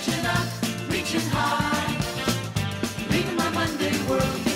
Reaching up, reaching high, leaving my Monday world.